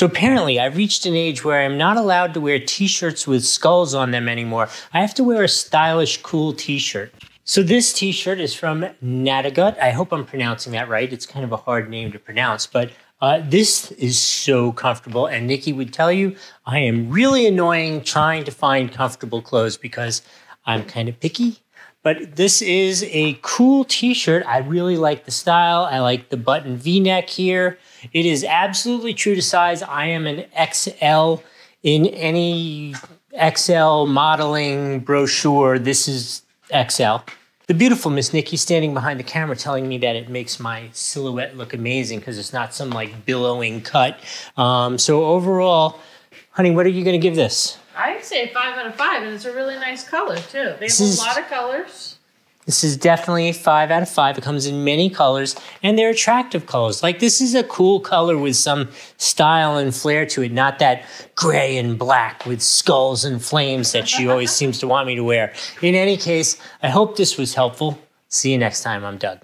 So apparently, I've reached an age where I'm not allowed to wear t shirts with skulls on them anymore. I have to wear a stylish, cool t shirt. So this t shirt is from Nitagut. I hope I'm pronouncing that right. It's kind of a hard name to pronounce, but uh, this is so comfortable. And Nikki would tell you, I am really annoying trying to find comfortable clothes because I'm kind of picky. But this is a cool t shirt. I really like the style. I like the button v neck here. It is absolutely true to size. I am an XL in any XL modeling brochure. This is XL. The beautiful Miss Nikki standing behind the camera telling me that it makes my silhouette look amazing because it's not some like billowing cut. Um, so overall, honey, what are you going to give this? I'd say five out of five, and it's a really nice color too. They This have is- a lot of colors. This is definitely a five out of five. It comes in many colors and they're attractive colors. Like this is a cool color with some style and flair to it, not that gray and black with skulls and flames that she always seems to want me to wear. In any case, I hope this was helpful. See you next time. I'm Doug.